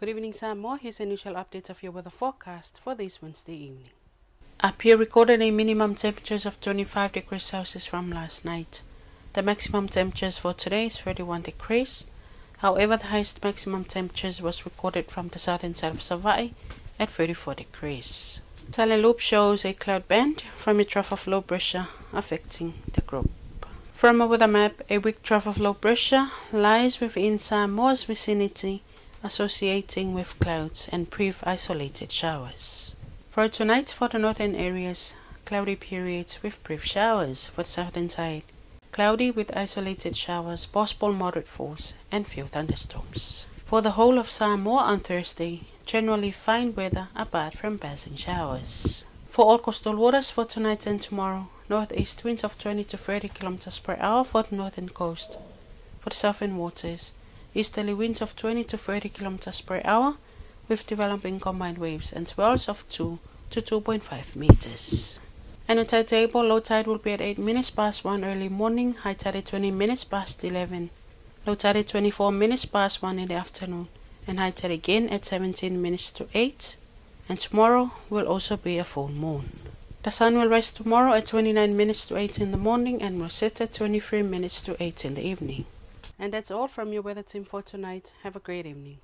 Good evening, Samoa. Here's initial updates of your weather forecast for this Wednesday evening. Apia recorded a minimum temperatures of 25 degrees Celsius from last night. The maximum temperatures for today is 31 degrees. However, the highest maximum temperatures was recorded from the southern side of Savaii at 34 degrees. Silent loop shows a cloud band from a trough of low pressure affecting the group. From a weather map, a weak trough of low pressure lies within Samoa's vicinity associating with clouds and brief isolated showers. For tonight, for the northern areas, cloudy periods with brief showers. For the southern side, cloudy with isolated showers, possible moderate force, and few thunderstorms. For the whole of Samoa on Thursday, generally fine weather apart from passing showers. For all coastal waters for tonight and tomorrow, northeast winds of 20 to 30 km per hour for the northern coast. For the southern waters, easterly winds of 20 to 30 km per hour with developing combined waves and swells of 2 to 2.5 meters. And on tide table, low tide will be at 8 minutes past 1 early morning, high tide at 20 minutes past 11, low tide at 24 minutes past 1 in the afternoon, and high tide again at 17 minutes to 8. And tomorrow will also be a full moon. The sun will rise tomorrow at 29 minutes to 8 in the morning and will set at 23 minutes to 8 in the evening. And that's all from your weather team for tonight. Have a great evening.